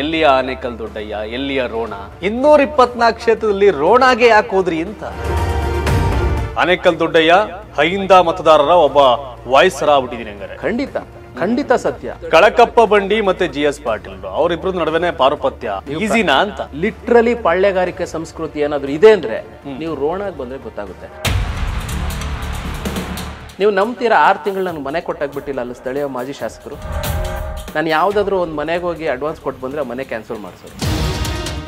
ಎಲ್ಲಿಯ ಆನೇಕಲ್ ದೊಡ್ಡಯ್ಯ ಎಲ್ಲಿಯ ರೋಣ? ಇನ್ನೂರ ಇಪ್ಪತ್ನಾಲ್ಕು ಕ್ಷೇತ್ರದಲ್ಲಿ ರೋಣಾಗೆ ಯಾಕೆ ಹೋದ್ರಿ ಅಂತ? ಆನೇಕಲ್ ದೊಡ್ಡಯ್ಯ ಹೈಂದ ಮತದಾರರ ಒಬ್ಬ ವಾಯ್ಸರ ಆಗ್ಬಿಟ್ಟಿದ್ದೀನಿ ಹಂಗಾರೆ. ಖಂಡಿತ ಖಂಡಿತ ಸತ್ಯ. ಕಳಕಪ್ಪ ಬಂಡಿ ಮತ್ತೆ ಜಿ ಎಸ್ ಪಾಟೀಲ್. ಅವರಿಬ್ರು ನಡುವೆನೆ ಪಾರುಪತ್ಯ. ಈಸಿನಾ ಅಂತ? ಲಿಟ್ರಲಿ ಪಾಳ್ಯಗಾರಿಕೆ ಸಂಸ್ಕೃತಿ ಏನಾದ್ರು ಇದೆ ಅಂದ್ರೆ ನೀವು ರೋಣಾಗ್ ಬಂದ್ರೆ ಗೊತ್ತಾಗುತ್ತೆ. ನೀವು ನಂಬ್ತೀರಾ ಆರು ತಿಂಗಳು ನನಗೆ ಮನೆ ಕೊಟ್ಟಾಗ್ಬಿಟ್ಟಿಲ್ಲ ಅಲ್ಲಿ ಸ್ಥಳೀಯ ಮಾಜಿ ಶಾಸಕರು? ನಾನು ಯಾವುದಾದ್ರೂ ಒಂದು ಮನೆಗೆ ಹೋಗಿ ಅಡ್ವಾನ್ಸ್ ಕೊಟ್ಟು ಬಂದರೆ ಮನೆ ಕ್ಯಾನ್ಸಲ್ ಮಾಡಿಸೋದು.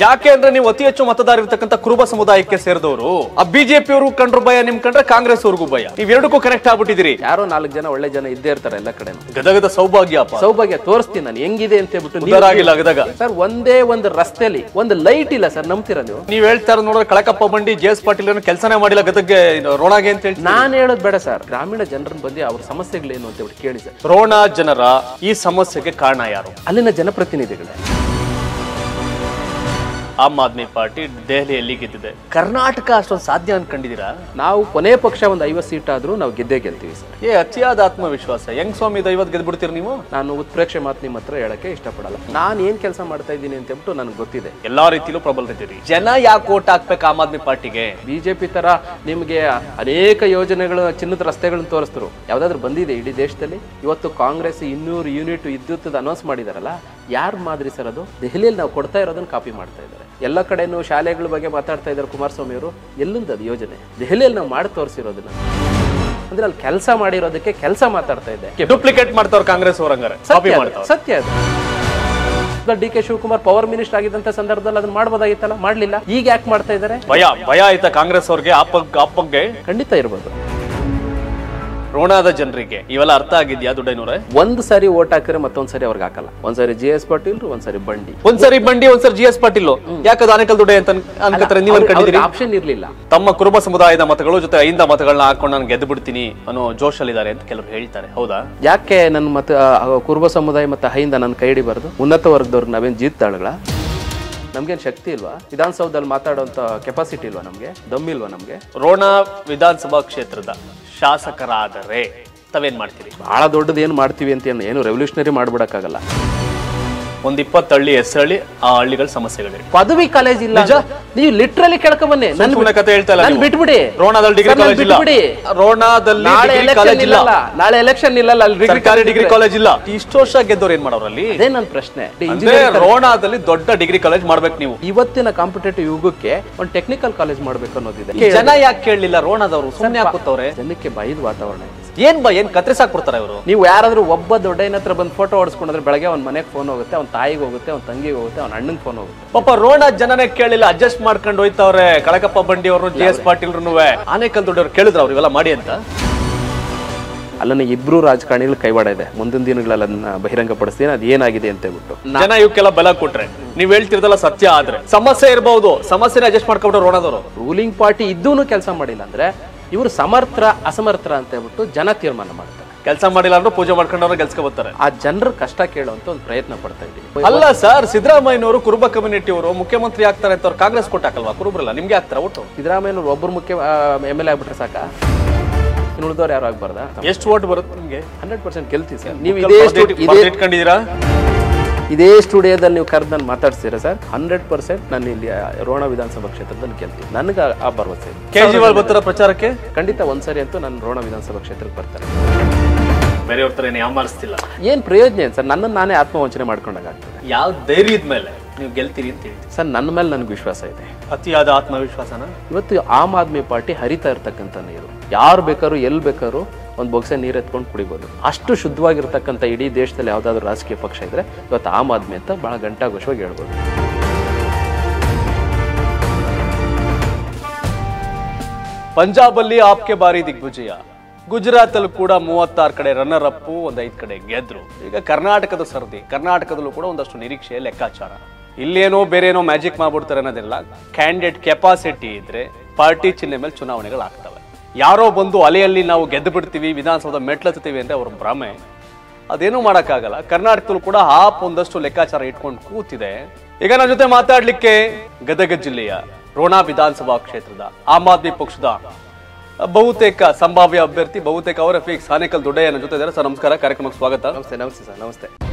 ಯಾಕೆ ಅಂದ್ರೆ ನೀವು ಅತಿ ಹೆಚ್ಚು ಮತದಾರ ಇರ್ತಕ್ಕಂಥ ಕುರುಬ ಸಮುದಾಯಕ್ಕೆ ಸೇರಿದವರು. ಆ ಬಿಜೆಪಿ ಅವರು ಕಂಡ್ರು ಭಯ ನಿಮ್ ಕಂಡ್ರೆ ಕಾಂಗ್ರೆಸ್ ಅವ್ರಿಗೂ ಭಯ ನೀವೆರಡಕ್ಕೂ ಕನೆಕ್ಟ್ ಆಗ್ಬಿಟ್ಟಿದ್ರಿ ಯಾರೋ ನಾಲ್ಕು ಜನ ಒಳ್ಳೆ ಜನ ಇದ್ದೇ ಇರ್ತಾರೆ ಎಲ್ಲ ಕಡೆ ಗದಗದ ಸೌಭಾಗ್ಯ ಸೌಭಾಗ್ಯ ತೋರಿಸ್ತೀನಿ ನಾನು ಹೆಂಗಿದೆ ಅಂತ ಹೇಳ್ಬಿಟ್ಟು ಗದಗ. ಸರ್ ಒಂದೇ ಒಂದು ರಸ್ತೆಯಲ್ಲಿ ಒಂದು ಲೈಟ್ ಇಲ್ಲ ಸರ್ ನಂಬ್ತೀರಾ ನೀವು? ನೀವ್ ಹೇಳ್ತಾ ಇರೋದು ನೋಡಿದ್ರೆ ಕಳಕಪ್ಪ ಬಂಡಿ ಜೆ ಎಸ್ ಪಾಟೀಲ್ ಏನು ಕೆಲಸನೇ ಮಾಡಿಲ್ಲ ಗದಗ್ಗೆ ರೋಣಾಗೆ ಅಂತ ಹೇಳಿ ನಾನು ಹೇಳೋದು ಬೇಡ ಸರ್ ಗ್ರಾಮೀಣ ಜನರನ್ನ ಬಂದು ಅವ್ರ ಸಮಸ್ಯೆಗಳೇನು ಅಂತ ಹೇಳ್ಬಿಟ್ಟು ಕೇಳಿ ಸರ್. ರೋಣ ಜನರ ಈ ಸಮಸ್ಯೆಗೆ ಕಾರಣ ಯಾರು? ಅಲ್ಲಿನ ಜನಪ್ರತಿನಿಧಿಗಳೇ. ಆಮ್ ಆದ್ಮಿ ಪಾರ್ಟಿ ದೆಹಲಿಯಲ್ಲಿ ಗೆದ್ದಿದೆ. ಕರ್ನಾಟಕ ಅಷ್ಟೊಂದು ಸಾಧ್ಯ ಅನ್ಕೊಂಡಿದ್ದೀರಾ? ನಾವು ಕೊನೆ ಪಕ್ಷ ಒಂದು ಐವತ್ತು ಸೀಟ್ ಆದ್ರೂ ನಾವು ಗೆದ್ದೇ ಗೆಲ್ತೀವಿ ಸರ್. ಏ ಅತಿಯಾದ ಆತ್ಮವಿಶ್ವಾಸ. ಹೆಂಗ್ ಸ್ವಾಮಿ ಐವತ್ ಗೆದ್ಬಿಡ್ತೀರಿ ನೀವು? ನಾನು ಉತ್ಪ್ರೇಕ್ಷೆ ಮಾತು ನಿಮ್ಮ ಹತ್ರ ಹೇಳಕ್ಕೆ ಇಷ್ಟಪಡಲ್ಲ. ನಾನು ಏನ್ ಕೆಲಸ ಮಾಡ್ತಾ ಇದ್ದೀನಿ ಅಂತ ಹೇಳ್ಬಿಟ್ಟು ನನಗೆ ಗೊತ್ತಿದೆ. ಎಲ್ಲಾ ರೀತಿಲೂ ಪ್ರಬಲರಿದ್ದೀರಿ ಜನ ಯಾಕೆ ಓಟ್ ಹಾಕ್ಬೇಕು ಆಮ್ ಆದ್ಮಿ ಪಾರ್ಟಿಗೆ? ಬಿಜೆಪಿ ತರ ನಿಮಗೆ ಅನೇಕ ಯೋಜನೆಗಳು ಚಿನ್ನದ ರಸ್ತೆಗಳನ್ನು ತೋರಿಸ್ತರು ಯಾವ್ದಾದ್ರು ಬಂದಿದೆ ಇಡೀ ದೇಶದಲ್ಲಿ? ಇವತ್ತು ಕಾಂಗ್ರೆಸ್ ಇನ್ನೂರು ಯೂನಿಟ್ ವಿದ್ಯುತ್ ಅನೌನ್ಸ್ ಮಾಡಿದಾರಲ್ಲ ಯಾರು ಮಾದರಿ ಸರ್ ಅದು? ದೆಹಲಿಯಲ್ಲಿ ನಾವು ಕೊಡ್ತಾ ಇರೋದನ್ನ ಕಾಪಿ ಮಾಡ್ತಾ ಇದ್ದಾರೆ. ಎಲ್ಲ ಕಡೆನೂ ಶಾಲೆಗಳ ಬಗ್ಗೆ ಮಾತಾಡ್ತಾ ಇದ್ದಾರೆ ಕುಮಾರಸ್ವಾಮಿ ಅವರು. ಎಲ್ಲಿಂದ ಅದು ಯೋಜನೆ? ದೆಹಲಿಯಲ್ಲಿ ನಾವು ಮಾಡಿ ತೋರಿಸಿರೋದನ್ನ. ಅಂದ್ರೆ ಅಲ್ಲಿ ಕೆಲಸ ಮಾಡಿರೋದಕ್ಕೆ ಕೆಲಸ ಮಾತಾಡ್ತಾ ಇದ್ದೆ ಡೂಪ್ಲಿಕೇಟ್ ಮಾಡ್ತಾವ್ರ ಕಾಂಗ್ರೆಸ್ ಅವ್ರಂಗಾರೆ. ಸತ್ಯ ಅದು, D K Shivakumar power minister ಆಗಿದ್ದಂತ ಸಂದರ್ಭದಲ್ಲಿ ಅದನ್ನ ಮಾಡಬಹುದಾಗಿತ್ತಲ್ಲ ಮಾಡ್ಲಿಲ್ಲ. ಈಗ ಯಾಕೆ ಮಾಡ್ತಾ ಇದ್ದಾರೆ? ಭಯ ಭಯ ಆಯ್ತಾ ಕಾಂಗ್ರೆಸ್ ಅವ್ರಿಗೆ? ಖಂಡಿತ ಇರ್ಬೋದು. ರೋಣಾದ ಜನರಿಗೆ ಇವೆಲ್ಲ ಅರ್ಥ ಆಗಿದ್ಯಾ ದುಡ್ಡೈನೂರ? ಒಂದ್ ಸಾರಿ ಓಟ್ ಹಾಕಿದ್ರೆ ಮತ್ತೊಂದ್ ಸಾರಿ ಅವ್ರಿಗೆ ಹಾಕಲ್ಲ. ಒಂದ್ ಸಾರಿ ಜಿ ಎಸ್ ಪಾಟೀಲ್ ಒಂದ್ ಸಾರಿ ಬಂಡಿ. ಒಂದ್ಸರಿ ಬಂಡಿ ಒಂದ್ಸರಿ ಜಿ ಎಸ್ ಪಾಟೀಲ್ ಯಾಕದ ಆನೇಕಲ್ ದುಡ್ಡೆ ಅಂತ ಅನ್ಕೋತಾರೆ ನೀವು ಅನ್ಕೊಂಡಿದ್ದೀರಿ? ಆಪ್ಷನ್ ಇರ್ಲಿಲ್ಲ. ತಮ್ಮ ಕುರುಬ ಸಮುದಾಯದ ಮತಗಳು ಜೊತೆ ಐಂದ ಮತಗಳನ್ನ ಹಾಕೊಂಡು ನಾನು ಗೆದ್ದು ಬಿಡ್ತೀನಿ ಅನ್ನೋ ಜೋಶಲ್ಲಿದ್ದಾರೆ ಅಂತ ಕೆಲವರು ಹೇಳ್ತಾರೆ. ಹೌದಾ? ಯಾಕೆ ನನ್ನ ಮತ ಕುರುಬ ಸಮುದಾಯ ಮತ್ತೆ ಹೈಂದ ನನ್ನ ಕೈ ಹಿಡಿಬಾರ್ದು ಉನ್ನತ ವರ್ಗದವ್ರಿಗೆ ನಾವೇನ್ ಜೀತಾಳುಗಳ ನಮ್ಗೇನ್ ಶಕ್ತಿ ಇಲ್ವಾ? ವಿಧಾನಸೌಧದಲ್ಲಿ ಮಾತಾಡೋಂಥ ಕೆಪಾಸಿಟಿ ಇಲ್ವಾ ನಮ್ಗೆ? ದಮ್ ಇಲ್ವಾ ನಮ್ಗೆ? ರೋಣ ವಿಧಾನಸಭಾ ಕ್ಷೇತ್ರದ ಶಾಸಕರಾದರೆ ತಾವೇನ್ ಮಾಡ್ತೀರಿ? ಬಹಳ ದೊಡ್ಡದು ಏನು ಮಾಡ್ತೀವಿ ಅಂತ ಏನು- ಏನು ರೆವಲ್ಯೂಷನರಿ ಮಾಡ್ಬಿಡಕ್ಕಾಗಲ್ಲ. ಒಂದ್ ಇಪ್ಪತ್ತು ಹಳ್ಳಿ ಹೆಸರಳ್ಳಿ ಆ ಹಳ್ಳಿಗಳ ಸಮಸ್ಯೆಗಳು ಹೇಳಿ ಪದವಿ ಕಾಲೇಜ್ ಇಲ್ಲ ನೀವು ಲಿಟ್ರಲಿ ಕೆಳಕ ಬನ್ನಿ. ನನ್ ಸುಮ್ನೆ ಕತೆ ಹೇಳ್ತಾ ಇಲ್ಲ ನೀವು. ಬಿಟ್ಬಿಡಿ. ರೋಣಾದಲ್ಲಿ ಡಿಗ್ರಿ ಸರ್, ನನ್ ಕಾಲೇಜ್ ಇಲ್ಲ. ಬಿಟ್ಬಿಡಿ. ರೋಣಾದಲ್ಲಿ ನಾಳೆ ಡಿಗ್ರಿ ಎಲೆಕ್ಷನ್ ಕಾಲೇಜ್ ಇಲ್ಲ. ಇಲ್ಲಲ್ಲ ನಾಳೆ ಎಲೆಕ್ಷನ್ ಇಲ್ಲಲ್ಲ ಅಲ್ಲಿ degree ಸರ್ಕಾರಿ ಡಿಗ್ರಿ college ಕಾಲೇಜ್ ಇಲ್ಲ. ಇಷ್ಟು ವರ್ಷ ಗೆದ್ದವ್ರು ಏನ್ ಮಾಡೋರಲ್ಲಿ? ಅದೇ ನನ್ನ ಪ್ರಶ್ನೆ. ಅಂದ್ರೆ ರೋಣಾದಲ್ಲಿ ದೊಡ್ಡ ಡಿಗ್ರಿ ಕಾಲೇಜ್ ಮಾಡ್ಬೇಕು ನೀವು. ಇವತ್ತಿನ ಕಾಂಪಿಟೇಟಿವ್ ಯುಗಕ್ಕೆ ಒಂದು ಟೆಕ್ನಿಕಲ್ ಕಾಲೇಜ್ ಮಾಡ್ಬೇಕು ಅನ್ನೋದಿದೆ. ಜನ ಯಾಕೆ ಕೇಳಲಿಲ್ಲ ರೋಣಾದವರು? ಸುಮ್ಮನೆ ಹಾಕುತ್ತವ್ರೆ ಜನಕ್ಕೆ ಭಯದ ವಾತಾವರಣ ಇದೆ. ಏನ್ ಬಾ ಏನ್ ಕತ್ರಿಸಾಕ್ಬಿಡ್ತಾರೆ ಅವರು ನೀವು ಯಾರಾದ್ರೂ ಒಬ್ಬ ದೊಡ್ಡಯ್ಯನ ಹತ್ರ ಬಂದು ಫೋಟೋ ಹೊಡ್ಸ್ಕೊಂಡ್ರೆ ಬೆಳಗ್ಗೆ ಅವ್ನ ಮನೆಗೆ ಫೋನ್ ಹೋಗುತ್ತೆ ಅವ್ನ ತಾಯಿಗೆ ಹೋಗುತ್ತೆ ಅವ್ನ ತಂಗಿಗೆ ಹೋಗುತ್ತೆ ಅವ್ನ ಅಣ್ಣಂಗೆ ಫೋನ್ ಹೋಗುತ್ತೆ. ಪಾಪ ರೋಣ ಜನನೇ ಕೇಳಿಲ್ಲ ಅಡ್ಜಸ್ಟ್ ಮಾಡ್ಕೊಂಡು ಹೋಯ್ತವ್ರೆ. ಕಳಕಪ್ಪ ಬಂಡಿ ಅವರು ಜೆ ಎಸ್ ಪಾಟೀಲ್ ಆನೇಕಲ್ ದೊಡ್ಡವ್ರು ಕೇಳಿದ್ರು ಅವ್ರು ಇವೆಲ್ಲ ಮಾಡಿ ಅಂತ? ಅಲ್ಲನ್ನ ಇಬ್ರು ರಾಜಕಾರಣಿಗಳು ಕೈವಾಡ ಇದೆ. ಮುಂದಿನ ದಿನಗಳಲ್ಲಿ ಅದನ್ನ ಬಹಿರಂಗಪಡಿಸ್ತೀನಿ ಅದು ಏನಾಗಿದೆ ಅಂತ ಹೇಳ್ಬಿಟ್ಟು. ಜನ ಇವಕ್ಕೆಲ್ಲ ಬಲ ಕೊಟ್ರೆ. ನೀವ್ ಹೇಳ್ತಿರೋದಲ್ಲ ಸತ್ಯ ಆದ್ರೆ. ಸಮಸ್ಯೆ ಇರಬಹುದು ಸಮಸ್ಯೆನ ಅಡ್ಜಸ್ಟ್ ಮಾಡ್ಕೊಂಡ್ರೆ ರೋಣದವರು. ರೂಲಿಂಗ್ ಪಾರ್ಟಿ ಇದ್ದೂನು ಕೆಲಸ ಮಾಡಿಲ್ಲ ಅಂದ್ರೆ ಇವರು ಸಮರ್ಥ ಅಸಮರ್ಥರ ಅಂತ ಹೇಳ್ಬಿಟ್ಟು ಜನ ತೀರ್ಮಾನ ಮಾಡ್ತಾರೆ. ಕೆಲಸ ಮಾಡಿಲ್ಲ ಅಂದ್ರೆ ಪೂಜೆ ಮಾಡ್ಕೊಂಡವ್ರು ಕೆಲ್ಸಕ್ಕೆ ಬರ್ತಾರೆ. ಆ ಜನರ ಕಷ್ಟ ಕೇಳುವಂತ ಒಂದು ಪ್ರಯತ್ನ ಪಡ್ತಾ ಇದ್ದೀವಿ. ಅಲ್ಲ ಸರ್ ಸಿದ್ದರಾಮಯ್ಯನವರು ಕುರುಬ ಕಮ್ಯುನಿಟಿ ಅವರು ಮುಖ್ಯಮಂತ್ರಿ ಆಗ್ತಾರೆ ಅಂತ ಅವ್ರು ಕಾಂಗ್ರೆಸ್ ಕೊಟ್ಟಾಕಲ್ವಾ ಕುರುಬ್ರಲ್ಲ ನಿಮ್ಗೆ ಆಗ್ತಾರ ಒಟ್ಟು? ಸಿದ್ದರಾಮಯ್ಯನವ್ರು ಒಬ್ಬರು ಮುಖ್ಯ ಎಂ ಎಲ್ ಎ ಆಗ್ಬಿಟ್ರೆ ಸಾಕ? ಇನ್ನು ಉಳಿದವ್ರು ಯಾರು ಆಗ್ಬಾರ್ದಾ? ಎಷ್ಟು ಓಟ್ ಬರುತ್ತೆ ನಿಮ್ಗೆ? ಹಂಡ್ರೆಡ್ ಪರ್ಸೆಂಟ್ ಗೆಲ್ತೀವಿ ಸರ್. ನೀವು ಇದೇ stu- ಇದೇ ಸ್ಟುಡಿಯೋದಲ್ಲಿ ನೀವು ಕರೆದು ನಾನು ಮಾತಾಡ್ತೀರಾ ಸರ್ ಹಂಡ್ರೆಡ್ ಪರ್ಸೆಂಟ್ ನಾನು ಇಲ್ಲಿ ರೋಣ ವಿಧಾನಸಭಾ ಕ್ಷೇತ್ರದಲ್ಲಿ ಕೇಳ್ತೀನಿ ನನಗೆ ಆ- ಭರವಸೆ ಇದೆ. ಕೇಜ್ರಿವಾಲ್ ಬರ್ತಾರ ಪ್ರಚಾರಕ್ಕೆ? ಖಂಡಿತ ಒಂದ್ಸರಿ ಅಂತೂ ನಾನು ರೋಣ ವಿಧಾನಸಭಾ ಕ್ಷೇತ್ರಕ್ಕೆ ಬರ್ತಾರೆ. ಬೇರೆಯವ್ರ ಥರ ಏನು ಯಾಮಾರಿಸ್ತಿಲ್ಲ ಏನ್ ಪ್ರಯೋಜನ ಏನು ಸರ್ ನನ್ನನ್ನು ನಾನೇ ಆತ್ಮವಂಚನೆ ಮಾಡ್ಕೊಂಡಾಗ್ತದೆ ಯಾವ ಧೈರ್ಯದ ಮೇಲೆ ನೀವು ಗೆಲ್ತೀರಿ ಅಂತ ಹೇಳ್ತೀವಿ ಸರ್ ನನ್ನ ಮೇಲೆ ನನಗೆ ವಿಶ್ವಾಸ ಇದೆ. ಅತಿಯಾದ ಆತ್ಮವಿಶ್ವಾಸನ? ಇವತ್ತು ಆಮ್ ಆದ್ಮಿ ಪಾರ್ಟಿ ಹರಿತಾ ಇರ್ತಕ್ಕಂಥ ನೀರು. ಯಾರು ಬೇಕಾದ್ರೂ ಎಲ್ಲಿ ಬೇಕಾದ್ರೂ ಒಂದು ಬೊಗ್ಸೆ ನೀರು ಎತ್ಕೊಂಡು ಕುಡಿಬೋದು. ಅಷ್ಟು ಶುದ್ಧವಾಗಿರ್ತಕ್ಕಂಥ ಇಡೀ ದೇಶದಲ್ಲಿ ಯಾವುದಾದ್ರೂ ರಾಜಕೀಯ ಪಕ್ಷ ಇದ್ರೆ ಇವತ್ತು ಆಮ್ ಆದ್ಮಿ ಅಂತ ಭಾಳ ಗಂಟಾಘೋಷವಾಗಿ ಹೇಳ್ಬೋದು. ಪಂಜಾಬಲ್ಲಿ ಆಪ್ಕೆ ಬಾರಿ ದಿಗ್ವಿಜಯ. ಗುಜರಾತ್ ಅಲ್ಲೂ ಕೂಡ ಮೂವತ್ತಾರು ಕಡೆ ರನ್ನರ್ ಅಪ್ ಒಂದ್ ಐದ್ ಕಡೆ ಗೆದ್ರು. ಈಗ ಕರ್ನಾಟಕದ ಸರದಿ, ಕರ್ನಾಟಕದಲ್ಲೂ ಕೂಡ ಒಂದಷ್ಟು ನಿರೀಕ್ಷೆ, ಲೆಕ್ಕಾಚಾರ. ಇಲ್ಲೇನೋ ಬೇರೆ ಏನೋ ಮ್ಯಾಜಿಕ್ ಮಾಡ್ಬಿಡ್ತಾರೆ ಅನ್ನೋದಿಲ್ಲ. ಕ್ಯಾಂಡಿಡೇಟ್ ಕೆಪಾಸಿಟಿ ಇದ್ರೆ ಪಾರ್ಟಿ ಚಿಹ್ನೆ ಮೇಲೆ ಚುನಾವಣೆಗಳು ಆಗ್ತವೆ ಯಾರೋ ಬಂದು ಅಲೆಯಲ್ಲಿ ನಾವು ಗೆದ್ದು ಬಿಡ್ತೀವಿ, ವಿಧಾನಸೌಧ ಮೆಟ್ಲತ್ತೀವಿ ಅಂದರೆ ಅವ್ರ ಭ್ರಮೆ. ಅದೇನೂ ಮಾಡೋಕ್ಕಾಗಲ್ಲ. ಕರ್ನಾಟಕದಲ್ಲೂ ಕೂಡ ಆಪ್ ಒಂದಷ್ಟು ಲೆಕ್ಕಾಚಾರ ಇಟ್ಕೊಂಡು ಕೂತಿದೆ. ಈಗ ನನ್ನ ಜೊತೆ ಮಾತಾಡಲಿಕ್ಕೆ ಗದಗ ಜಿಲ್ಲೆಯ ರೋಣ ವಿಧಾನಸಭಾ ಕ್ಷೇತ್ರದ ಆಮ್ ಆದ್ಮಿ ಪಕ್ಷದ ಬಹುತೇಕ ಸಂಭಾವ್ಯ ಅಭ್ಯರ್ಥಿ, ಬಹುತೇಕ ಅವರ ಫಿಕ್ಸ್ ಆನೇಕಲ್ ದೊಡ್ಡಯ್ಯನ ಜೊತೆ ಇದ್ದಾರೆ. ಸರ್, ನಮಸ್ಕಾರ. ಕಾರ್ಯಕ್ರಮಕ್ಕೆ ಸ್ವಾಗತ. ನಮಸ್ತೆ ನಮಸ್ತೆ ಸರ್, ನಮಸ್ತೆ.